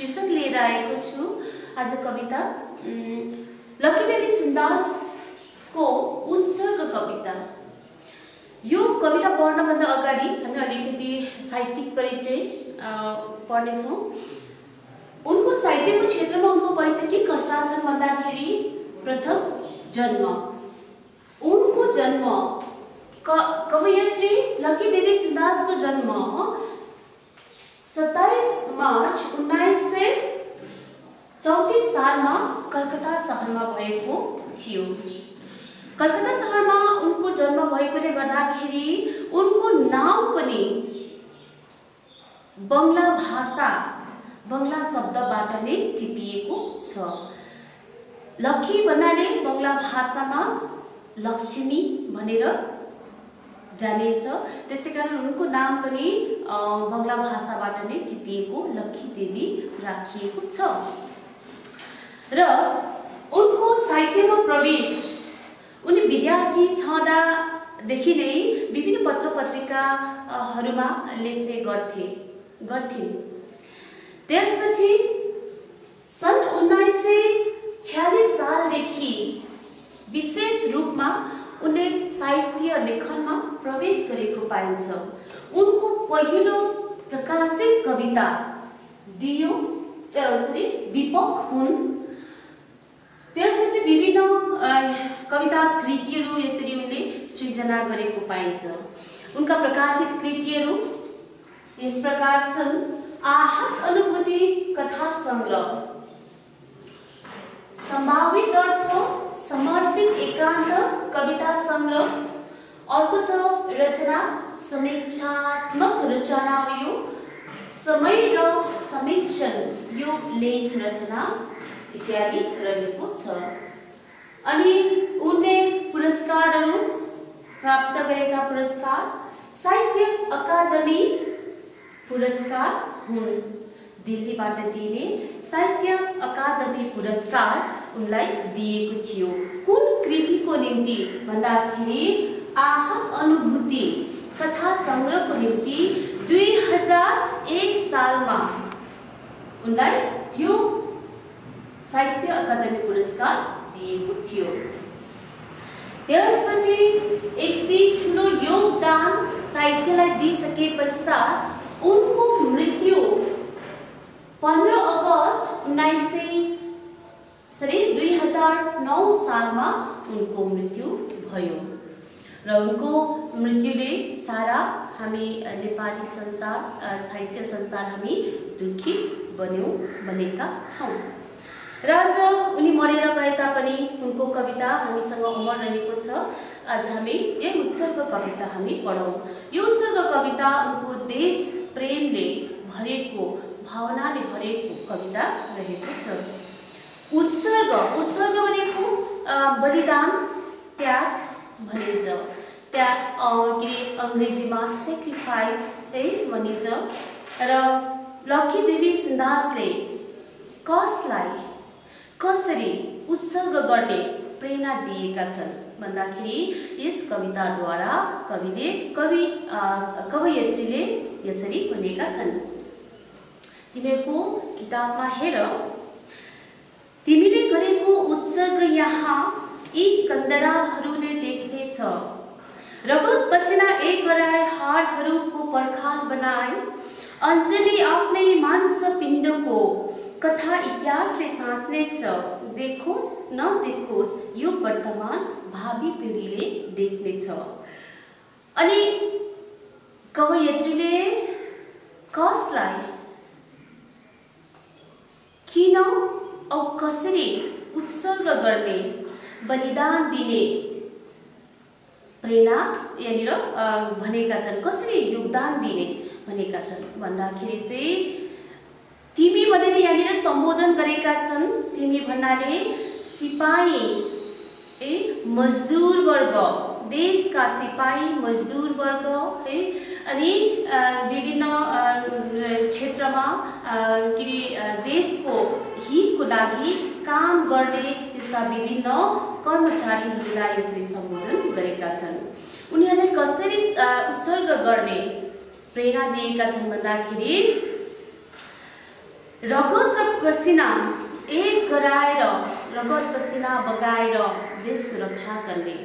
शीर्षक लिएर आएको छु। आज कविता। लक्कीदेवी सुन्दासको उत्सर्ग कविता। यो कविता पढ्नभन्दा अगाडि हामी अलिकति साहित्यिक परिचय पढ्नेछौँ। उनको साहित्यको क्षेत्रमा उनको परिचय के कस्ता छन् भन्दाखेरि प्रथम जन्म। उनको जन्म क कवयत्री लक्कीदेवी सुन्दासको जन्म सत्ताइस मार्च उन्नाइस सय चौतिस सालमा कलकत्ता सहरमा भएको थियो। कलकत्ता सहरमा उनको जन्म भएकोले गर्दाखेरि उनको नाम पनि बङ्गला भाषा बङ्गला शब्दबाट नै टिपिएको छ। लक्की भन्नाले बङ्गला भाषामा लक्ष्मी भनेर जानिन्छ। त्यसै कारण उनको नाम पनि बङ्गला भाषाबाट नै टिपिएको लक्की देवी राखिएको छ। र उनको साहित्यमा प्रवेश उनी विद्यार्थी छँदादेखि नै विभिन्न पत्र पत्रिकाहरूमा लेख्ने गर्थे गर्थिन्। त्यसपछि सन् उन्नाइस सय छ्यालिस सालदेखि विशेष रूपमा उनले साहित्य लेखनमा प्रवेश गरेको पाइन्छ। उनको पहिलो प्रकाशित कविता दियो सरी दीपक हुन्। त्यसपछि विभिन्न कविता कृतिहरू यसरी उनले सृजना गरेको पाइन्छ। उनका प्रकाशित कृतिहरू यस प्रकार छन्। आहत अनुभूति कथा सङ्ग्रह सम्भावित अर्थ समर्पित एकान्त कविता सङ्ग्रह अर्को छ रचना समीक्षात्मक रचना यो समय समीक्षण यो लेख रचना इत्यादि रहेको छ। अनि उनले पुरस्कारहरू प्राप्त गरेका पुरस्कार साहित्य अकादमी पुरस्कार हुन्। दिल्लीबाट दिने साहित्य अकादमी पुरस्कार उनलाई दिएको थियो। कुन कृतिको निम्ति? भन्दाखेरि आहत अनुभूति कथा सङ्ग्रहको निम्ति दुई हजार एक सालमा उनलाई यो साहित्य अकादमी पुरस्कार दिएको थियो। त्यसपछि यति ठुलो योगदान साहित्यलाई दिइसके पश्चात उनको मृत्यु पन्ध्र अगस्त उन्नाइस सय सरी दुई हजार नौ सालमा उनको मृत्यु भयो। र उनको मृत्युले सारा हामी नेपाली संसार साहित्य संसार हामी दुखित बन्यौँ बनेका छौँ। र आज उनी मरेर गए तापनि उनको कविता हामीसँग अमर रहेको छ। आज हामी यही उत्सर्ग कविता हामी पढौँ। यो उत्सर्ग कविता उनको देश प्रेमले भरेको भावनाले भरेको कविता रहेको छ। उत्सर्ग उत्सर्ग भनेको बलिदान त्याग भनिन्छ। त्याग के अरे अङ्ग्रेजीमा सेक्रिफाइस है भनिन्छ। र लक्की देवी सुन्दासले कसलाई कसरी उत्सर्ग गर्ने प्रेरणा दिएका छन् भन्दाखेरि यस कविताद्वारा कविले कवि कवयत्रीले यसरी भनेका छन्। तिमीहरूको किताबमा हेर तिमीले गरेको उत्सर्ग यहाँ यी कन्दराहरूले देख्नेछ। रगत पसिना एक गराए हाडहरूको पर्खाल बनाए। अञ्जली आफ्नै मांस पिण्डको कथा इतिहासले साँच्नेछ। देखोस् नदेखोस् यो वर्तमान भावी पिँढीले देख्नेछ। अनि कवयत्रीले कसलाई? किन औ कसरी उत्सर्ग गर्ने? बलिदान दिने प्रेरणा यहाँनिर भनेका छन्। कसरी योगदान दिने भनेका छन्? भन्दाखेरि चाहिँ तिमी भनेर यहाँनिर सम्बोधन गरेका छन्। तिमी भन्नाले सिपाही ए मजदुर वर्ग देशका सिपाही मजदुर वर्ग है? अनि विभिन्न क्षेत्रमा के अरे देशको हितको लागि काम गर्ने त्यस्ता विभिन्न कर्मचारीहरूलाई यसले सम्बोधन गरेका छन्। उनीहरूलाई कसरी उत्सर्ग गर्ने प्रेरणा दिएका छन् भन्दाखेरि रगत र पसिना एक गराएर रगत पसिना बगाएर देशको रक्षा गर्ने।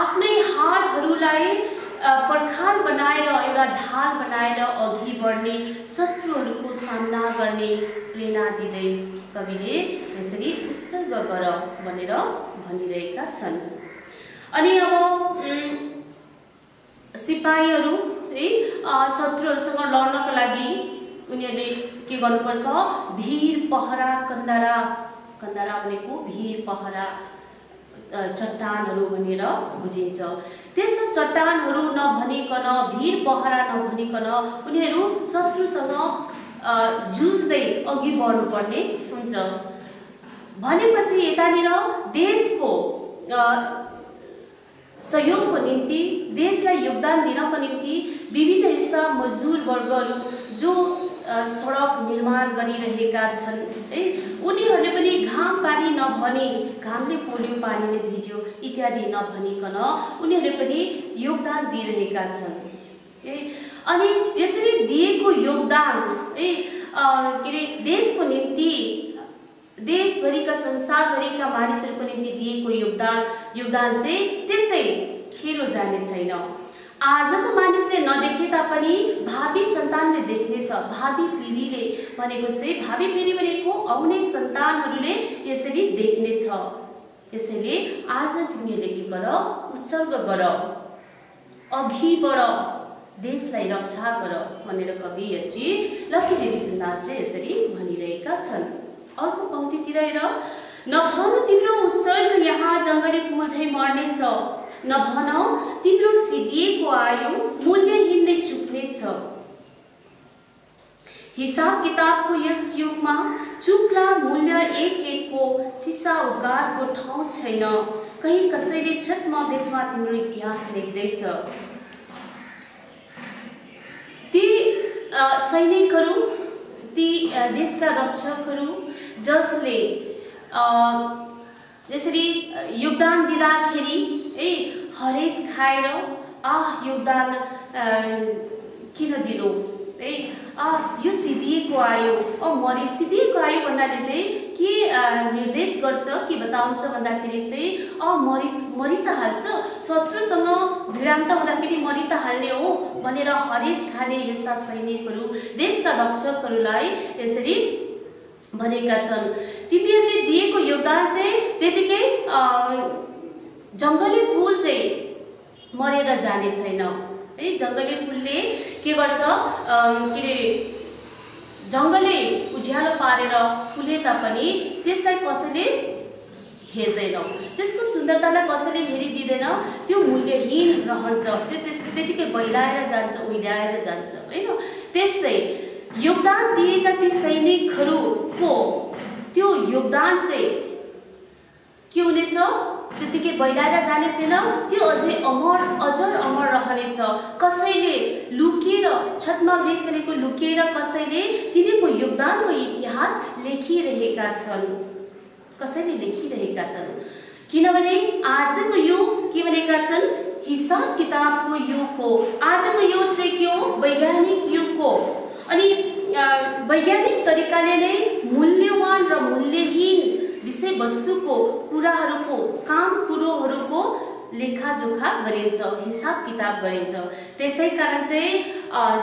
आफ्नै हाडहरूलाई पर्खाल बनाएर एउटा ढाल बनाएर अघि बढ्ने शत्रुहरूको सामना गर्ने प्रेरणा दिँदै कविले यसरी उत्सर्ग गर भनेर भनिरहेका छन्। अनि अब सिपाहीहरू है शत्रुहरूसँग लड्नको लागि उनीहरूले के गर्नुपर्छ? भिर पहरा कन्दारा कन्दारा भनेको भिर पहरा चट्टानहरू भनेर बुझिन्छ। त्यस्ता चट्टानहरू नभनिकन भिर पहरा नभनिकन उनीहरू शत्रुसँग जुझ्दै अघि बढ्नुपर्ने हुन्छ। भनेपछि यतानिर देशको सहयोगको निम्ति देशलाई योगदान दिनको निम्ति विभिन्न यस्ता मजदुर वर्गहरू जो सडक निर्माण गरिरहेका छन् है? उनीहरूले पनि घाम पानी नभनी घामले पोल्यो पानीले भिज्यो इत्यादि नभनिकन उनीहरूले पनि योगदान दिइरहेका छन् है? अनि यसरी दिएको योगदान है के अरे देशको निम्ति देशभरिका संसारभरिका मानिसहरूको निम्ति दिएको योगदान योगदान चाहिँ त्यसै खेरो जाने छैन। आजको मानिसले नदेखे तापनि भावी सन्तानले देख्नेछ। भावी पिँढीले भनेको चाहिँ भावी पिँढी भनेको आउने सन्तानहरूले यसरी देख्नेछ। यसैले आज तिमीहरूले के गर उत्सर्ग गर। अघि बढ देशलाई रक्षा गर भनेर कवियत्री लक्कीदेवी सुन्दासले यसरी भनिरहेका छन्। अर्को पङ्क्तितिर हेर। नभन तिम्रो उत्सर्ग यहाँ जङ्गली फुल झै मर्नेछ। नभन तिम्रो सिद्धिएको आयु मूल्यहीन नै चुक्नेछ। हिसाब किताबको यस युगमा चुक्ला मूल्य एक एकको चिसा उद्गारको ठाउँ छैन। कहीँ कसैले छत्म बेसमा तिम्रो इतिहास लेख्दैछ। ती सैनिकहरू ती देशका रक्षकहरू जसले अ, योगदान दिँदाखेरि है हरेस खाएर आह योगदान अ, किन दिनु? है आ यो सिद्धिएको आयो। औ मरि सिद्धिएको आयो भन्नाले चाहिँ के अ, निर्देश गर्छ के बताउँछ भन्दाखेरि चाहिँ अ मरि मरि त हाल्छ। शत्रुसँग भिडान्त हुँदाखेरि मरि त हाल्ने हो भनेर हरेस खाने यस्ता सैनिकहरू देशका रक्षकहरूलाई यसरी भनेका छन्। तिमीहरूले दिएको योगदान चाहिँ त्यतिकै अ, जङ्गली फुल चाहिँ मरेर जाने छैन। है जङ्गली फुलले के गर्छ? के अरे जङ्गलले उज्यालो पारेर फुले तापनि त्यसलाई कसैले हेर्दैन। त्यसको सुन्दरतालाई कसैले हेरिदिँदैन। त्यो मूल्यहीन रहन्छ। त्यो त्यस त्यतिकै बैलाएर जान्छ उहिल्याएर जान्छ होइन? त्यस्तै योगदान दिएका ती सैनिकहरूको त्यो योगदान चाहिँ के हुनेछ? त्यतिकै बैलाएर जाने छैन। त्यो अझै अमर अजर अमर रहनेछ। कसैले लुकेर छतमा भेष भनेको लुकेर कसैले तिनीहरूको योगदानको इतिहास लेखिरहेका छन्। कसैले लेखिरहेका छन्। किनभने आजको युग के भनेका छन्? हिसाब किताबको युग हो। आजको युग चाहिँ के हो? वैज्ञानिक युग हो। अनि वैज्ञानिक तरिकाले नै मूल्यवान र मूल्यहीन विषयवस्तुको कुराहरूको काम कुरोहरूको लेखाजोखा गरिन्छ हिसाब किताब गरिन्छ। त्यसै कारण चाहिँ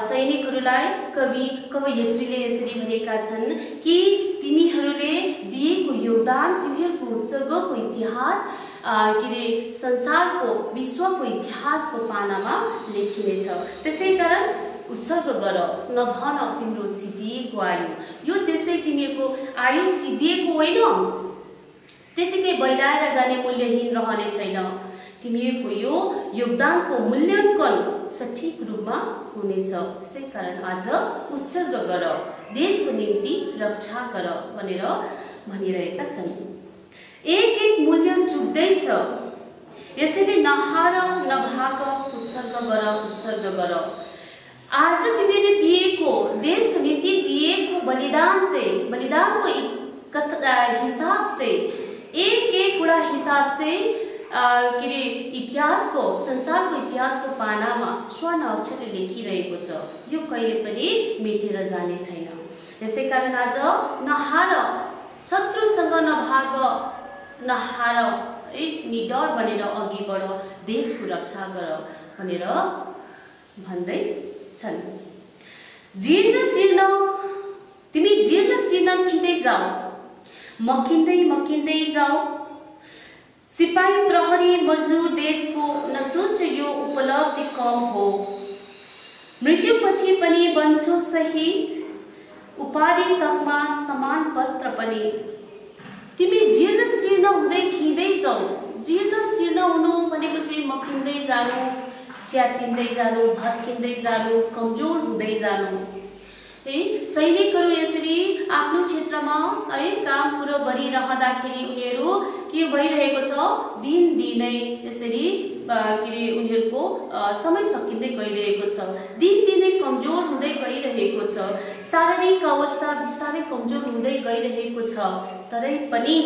सैनिकहरूलाई कवि कवयत्रीले यसरी भनेका छन् कि तिमीहरूले दिएको योगदान तिमीहरूको उत्सर्गको इतिहास के अरे संसारको विश्वको इतिहासको पानामा लेखिनेछ। त्यसै कारण उत्सर्ग गर नभन तिम्रो सिद्धिएको आयु। यो त्यसै तिमीहरूको आयु सिद्धिएको होइन। त्यतिकै बैलाएर जाने मूल्यहीन रहने छैन। तिमीहरूको यो योगदानको मूल्याङ्कन सठिक रूपमा हुनेछ। त्यसै कारण आज उत्सर्ग गर। देशको निम्ति रक्षा गर भनेर भनिरहेका छन्। एक एक मूल्य चुक्दैछ। यसैले नहार नभाग उत्सर्ग गर उत्सर्ग गर। आज तिमीले दिएको देशको निम्ति दिएको बलिदान चाहिँ बलिदानको हिसाब चाहिँ एक एकवटा हिसाब चाहिँ अ, के अरे इतिहासको संसारको इतिहासको पानामा स्वर्ण अक्षरले लेखिरहेको छ। यो कहिले पनि मेटेर जाने छैन। त्यसै कारण आज नहार शत्रुसँग नभाग नहार है निडर बनेर अघि बढ देशको रक्षा गर भनेर भन्दै छन्। जीर्ण शीर्ण तिमी जीर्ण शीर्ण खिँदै जाऊ। मकिँदै मकिँदै जाऊ। सिपाही प्रहरी मजदुर देशको नसोच यो उपलब्धि कम हो। मृत्युपछि पनि बन्छौ सहित उपाधि तकमा समान पत्र पनि। तिमी जीर्ण शीर्ण हुँदै खिँदै जाऊ। जीर्ण शीर्ण हुनु भनेको चाहिँ मकिँदै जानु च्यातिँदै जानु भत्किँदै जानु कमजोर हुँदै जानु। है? सैनिकहरू यसरी आफ्नो क्षेत्रमा है काम कुरो गरिरहँदाखेरि उनीहरू के भइरहेको छ? दिन दिनै यसरी के अरे उनीहरूको समय सकिँदै गइरहेको छ। दिन दिनै कमजोर हुँदै गइरहेको छ। शारीरिक अवस्था बिस्तारै कमजोर हुँदै गइरहेको छ। तरै पनि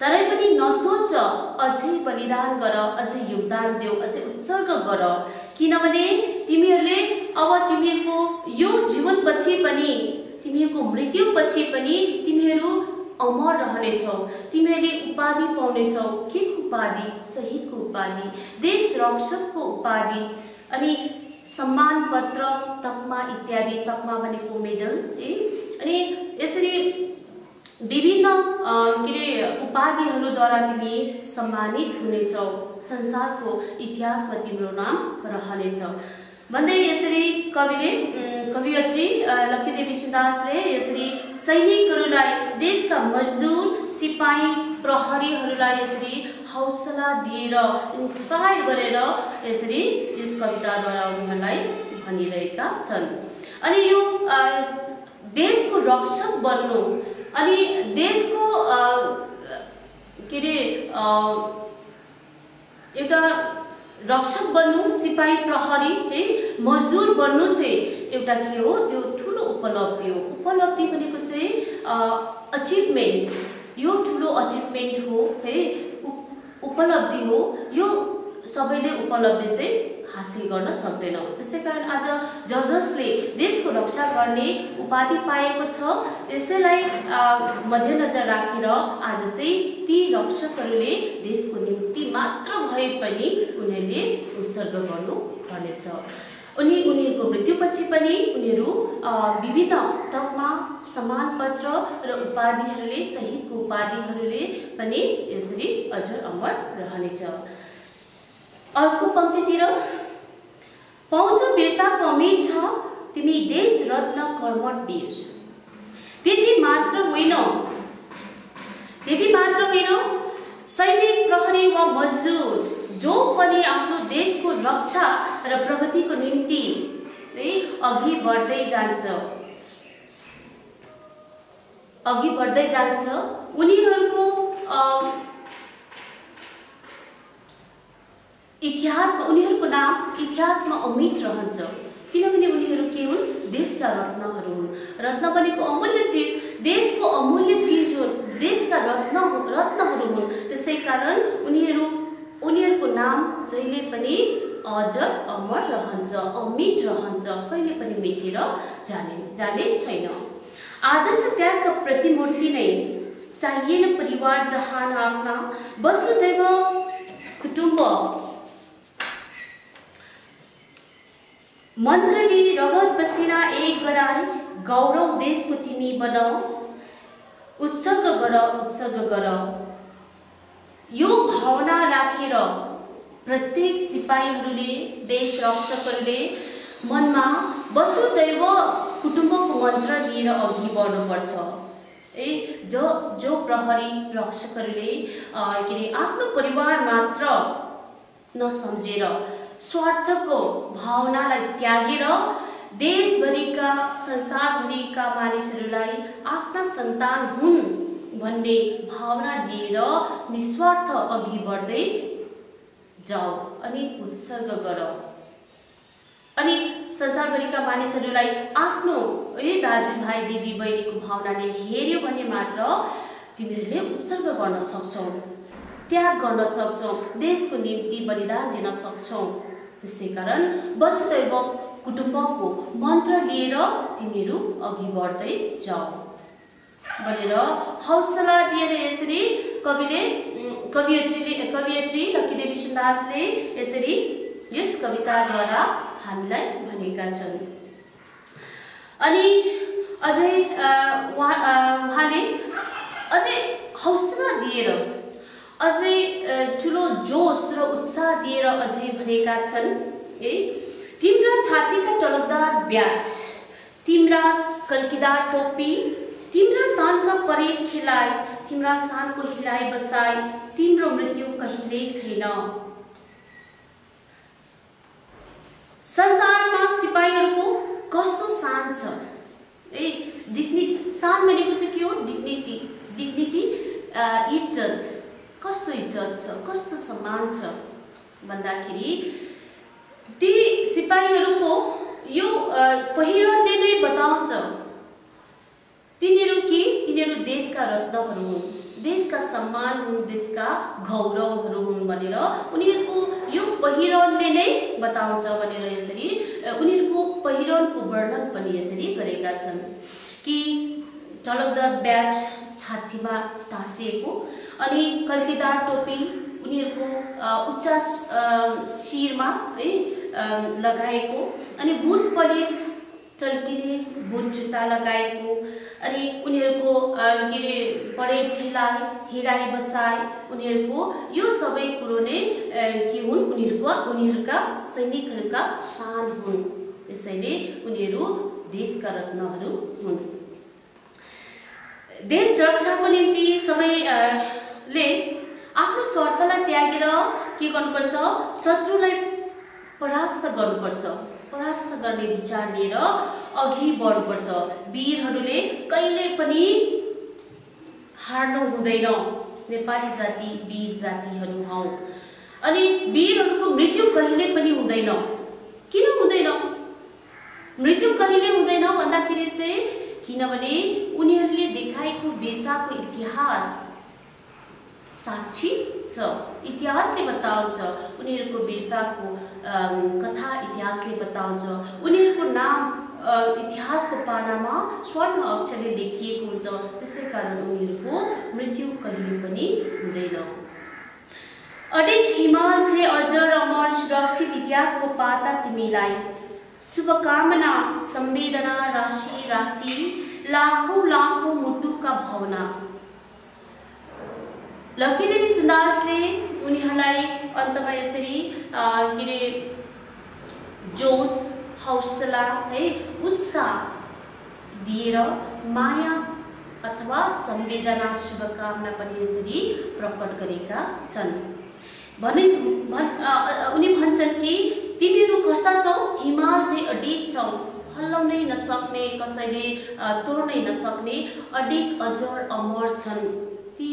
तरै पनि नसोच अझै बलिदान गर अझै योगदान देऊ अझै उत्सर्ग गर। किनभने तिमीहरूले अब तिमीहरूको यो जीवनपछि पनि तिमीहरूको मृत्युपछि पनि तिमीहरू अमर रहनेछौ। तिमीहरूले उपाधि पाउनेछौ। के उपाधि? शहीदको उपाधि देश रक्षकको उपाधि अनि सम्मान पत्र तकमा इत्यादि। तकमा भनेको मेडल है? अनि यसरी विभिन्न के अरे उपाधिहरूद्वारा तिमी सम्मानित हुनेछौ। संसारको इतिहासमा तिम्रो नाम रहनेछ भन्दै यसरी कविले कवियत्री लक्ष्मीदेवी सुदासले यसरी सैनिकहरूलाई देशका मजदुर सिपाही प्रहरीहरूलाई यसरी हौसला दिएर इन्सपायर गरेर यसरी यस कविताद्वारा उनीहरूलाई भनिरहेका छन्। अनि यो देशको रक्षक बन्नु अनि देशको के अरे एउटा रक्षक बन्नु सिपाही प्रहरी है मजदुर बन्नु चाहिँ एउटा के हो त्यो ठुलो उपलब्धि हो। उपलब्धि भनेको चाहिँ अचिभमेन्ट यो ठुलो अचिभमेन्ट हो है उपलब्धि हो। यो सबैले उपलब्धि चाहिँ हासिल गर्न सक्दैनौँ। त्यसै कारण आज ज जसले देशको रक्षा गर्ने उपाधि पाएको छ। त्यसैलाई मध्यनजर राखेर आज चाहिँ ती रक्षकहरूले देशको निम्ति मात्र भए पनि उनीहरूले उत्सर्ग गर्नु पर्नेछ। अनि उनीहरूको मृत्युपछि पनि उनीहरू विभिन्न तकमा सम्मानपत्र र उपाधिहरूले सहितको उपाधिहरूले पनि यसरी अझ अमर रहनेछ। अर्को पङ्क्तितिर पाउँछ वीरताको अमित छ तिमी देश रत्न कर्मठ वीर। त्यति मात्र होइन। त्यति मात्र होइन सैनिक प्रहरी वा मजदुर जो पनि आफ्नो देशको रक्षा र प्रगतिको निम्ति है अघि बढ्दै जान्छ। अघि बढ्दै जान्छ। उनीहरूको इतिहासमा उनीहरूको नाम इतिहासमा अमिट रहन्छ। किनभने उनीहरू के हुन् देशका रत्नहरू हुन्। रत्न भनेको अमूल्य चिज देशको अमूल्य चिज हुन् देशका रत्न रत्नहरू हुन्। त्यसै कारण उनीहरू उनीहरूको नाम जहिले पनि अझ अमर रहन्छ अमिट रहन्छ कहिले पनि मेटेर जाने जाने छैन। आदर्श त्यागका प्रतिमूर्ति नै चाहिएन परिवार जहान आफ्ना। वसुदैव कुटुम्ब मन्त्रले रगत पसिना एक गराई गौरव देशको तिमी बनाऊ। उत्सर्ग गर उत्सर्ग गर। यो भावना राखेर प्रत्येक सिपाहीहरूले देश रक्षकहरूले मनमा वसुदैव कुटुम्बको मन्त्र लिएर अघि बढ्नुपर्छ। ए जो जो प्रहरी रक्षकहरूले के अरे आफ्नो परिवार मात्र नसम्झेर स्वार्थको भावनालाई त्यागेर देशभरिका संसारभरिका मानिसहरूलाई आफ्ना सन्तान हुन् भन्ने भावना लिएर निस्वार्थ अघि बढ्दै जाऊ अनि उत्सर्ग गर। अनि संसारभरिका मानिसहरूलाई आफ्नो है दाजुभाइ दिदी बहिनीको भावनाले हेऱ्यो भने मात्र तिमीहरूले उत्सर्ग गर्न सक्छौ त्याग गर्न सक्छौ देशको निम्ति बलिदान दिन सक्छौ। त्यसै कारण वसुदैव कुटुम्बको मन्त्र लिएर तिमीहरू अघि बढ्दै जाऊ। भनेर हौसला दिएर यसरी कविले कवियत्रीले कवियत्री लक्कीदेवी सुन्दासले यसरी यस कविताद्वारा हामीलाई भनेका छन्। अनि अझै उहाँ उहाँले अझै हौसला दिएर अझै ठुलो जोस र उत्साह दिएर अझै भनेका छन् है? तिम्रा छातीका टलकदार ब्याज तिम्रा कल्किदार टोपी तिम्रा सानका परेड खेलाइ तिम्रा सानको हिलाइ बसाइ तिम्रो मृत्यु कहिल्यै छैन। संसारमा सिपाहीहरूको कस्तो सान छ? ए डिग्निटी सान भनेको चाहिँ के हो? डिग्निटी डिग्निटी इज्जत। कस्तो इज्जत छ कस्तो सम्मान छ भन्दाखेरि ती सिपाहीहरूको यो पहिरनले नै बताउँछ। तिनीहरू के? तिनीहरू देशका रत्नहरू हुन्। देशका सम्मान हुन् देशका गौरवहरू हुन् भनेर उनीहरूको यो पहिरनले नै बताउँछ भनेर यसरी उनीहरूको पहिरनको वर्णन पनि यसरी गरेका छन् कि टलकदार ब्याच छातीमा टाँसिएको अनि कल्कीदार टोपी उनीहरूको उच्च शिरमा है लगाएको। अनि बुन पलिस चल्किने बुन जुत्ता लगाएको। अनि उनीहरूको के अरे परेड खेलाइ हिराई बसाइ उनीहरूको यो सबै कुरो नै के हुन् उनीहरूको उनीहरूका सैनिकहरूका शान हुन्। त्यसैले उनीहरू देशका रत्नहरू हुन्। देश रक्षाको निम्ति सबैले आफ्नो स्वार्थलाई त्यागेर के गर्नुपर्छ? शत्रुलाई परास्त गर्नुपर्छ। परास्त गर्ने विचार लिएर अघि बढ्नुपर्छ। वीरहरूले कहिले पनि हार्नु हुँदैन नेपाली जाति वीर जातिहरू हौ अनि वीरहरूको मृत्यु कहिले पनि हुँदैन। किन हुँदैन? मृत्यु कहिले हुँदैन भन्दाखेरि चाहिँ किनभने उनीहरूले देखाएको वीरताको इतिहास साक्षी छ। इतिहासले बताउँछ उनीहरूको वीरताको कथा इतिहासले बताउँछ। उनीहरूको नाम इतिहासको पानामा स्वर्ण अक्षरले लेखिएको हुन्छ। त्यसै कारण उनीहरूको मृत्यु कहिले पनि हुँदैन। अडेक हिमाल से अजर अमर सुरक्षित इतिहासको पाता तिमीलाई। शुभकामना संवेदना राशि राशि लाखौँ लाखौँ मुटुका भावना। लक्ष्मीदेवी सुन्दासले उनीहरूलाई अन्तमा यसरी के अरे जोस हौसला है उत्साह दिएर माया अथवा संवेदना शुभकामना पनि यसरी प्रकट गरेका छन् भने भन् उनी भन्छन् कि तिमीहरू कस्ता छौ? हिमाल चाहिँ अडिक छौ। हल्लाउनै नसक्ने कसैले तोड्नै नसक्ने अडिक अजर अमर छन्। ती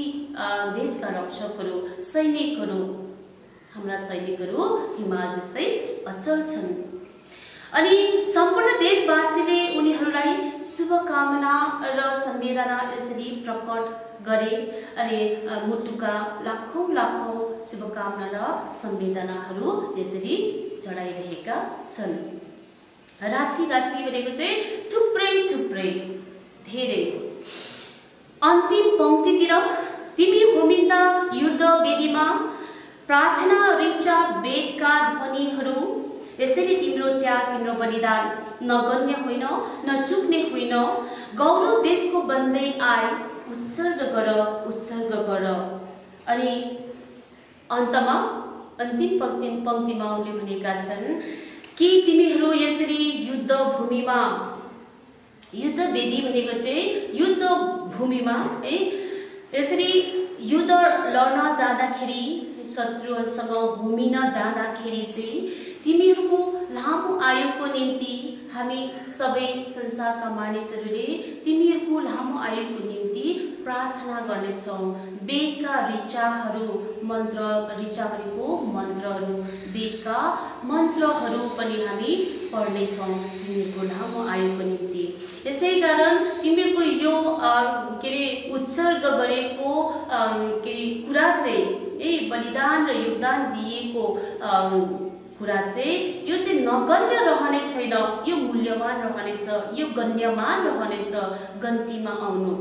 देशका रक्षकहरू सैनिकहरू हाम्रा सैनिकहरू हिमाल जस्तै अचल छन्। अनि सम्पूर्ण देशवासीले उनीहरूलाई शुभकामना र संवेदना यसरी प्रकट गरे। अनि मुटुका लाखौँ लाखौँ शुभकामना र संवेदनाहरू यसरी चढाइरहेका छन्। राशि राशि भनेको चाहिँ थुप्रै थुप्रै धेरै अन्तिम पङ्क्तितिर तिमी होमिन्दा युद्ध वेदीमा प्रार्थना ऋचा वेदका ध्वनिहरू यसरी तिम्रो त्याग तिम्रो बलिदान नगन्य होइन नचुक्ने होइन गौरव देशको बन्दै आए उत्सर्ग गर उत्सर्ग गर। अनि अन्तमा अन्तिम पङ्क्ति पङ्क्तिमा उनले भनेका छन् कि तिमीहरू यसरी युद्ध भूमिमा युद्ध वेदी भनेको चाहिँ युद्ध भूमिमा है यसरी युद्ध लड्न जाँदाखेरि शत्रुहरूसँग घुमिन जाँदाखेरि चाहिँ तिमीहरूको लामो आयुको निम्ति हामी सबै संसारका मानिसहरूले तिमीहरूको लामो आयुको निम्ति प्रार्थना गर्नेछौँ। वेदका ऋचाहरू मन्त्र ऋचा भनेको मन्त्रहरू। वेदका मन्त्रहरू पनि हामी पढ्नेछौँ। तिमीहरूको लामो आयुको निम्ति। यसै कारण तिमीहरूको यो के अरे उत्सर्ग गरेको के अरे कुरा चाहिँ ए बलिदान र योगदान दिएको कुरा चाहिँ यो चाहिँ नगण्य रहने छैन। यो मूल्यवान रहनेछ। यो गण्यमान रहनेछ। गन्तीमा आउनु।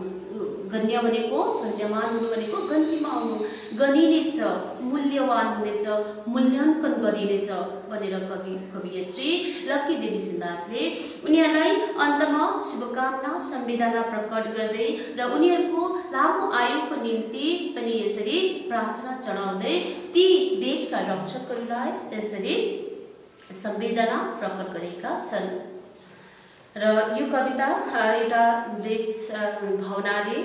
गण्य भनेको गण्यमान हुनु भनेको गन्तीमा आउनु गनिनेछ मूल्यवान हुनेछ मूल्याङ्कन गरिनेछ भनेर कवि कवियत्री लक्की देवी सुन्दासले उनीहरूलाई अन्तमा शुभकामना संवेदना प्रकट गर्दै र उनीहरूको लामो आयुको निम्ति पनि यसरी प्रार्थना चढाउँदै ती देशका रक्षकहरूलाई यसरी संवेदना प्रकट गरेका छन्। र यो कविता एउटा देश भावनाले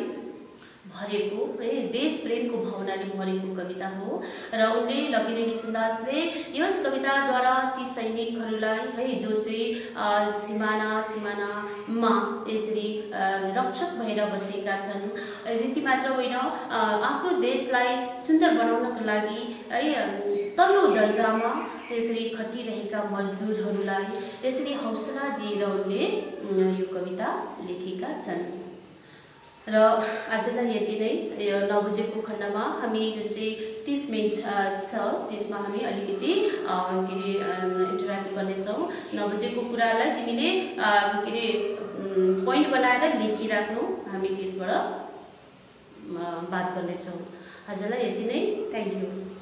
भरेको है देश प्रेमको भावनाले भरेको कविता हो। र उनले लक्कीदेवी सुन्दासले यस कविताद्वारा ती सैनिकहरूलाई है जो चाहिँ सिमाना सिमानामा यसरी रक्षक भएर बसेका छन् त्यति मात्र होइन आफ्नो देशलाई सुन्दर बनाउनको लागि है तल्लो दर्जामा यसरी खटिरहेका मजदुरहरूलाई यसरी हौसला दिएर उनले यो कविता लेखेका छन्। र आजलाई यति नै। यो नबुझेको खण्डमा हामी जुन चाहिँ तिस मिनट छ त्यसमा हामी अलिकति के अरे इन्टरेक्ट गर्नेछौँ। नबुझेको कुराहरूलाई तिमीले के अरे पोइन्ट बनाएर लेखिराख्नु हामी त्यसबाट बात गर्नेछौँ। आजलाई यति नै। Thank you